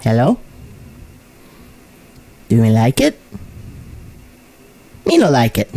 Hello? Do you like it? Me no like it.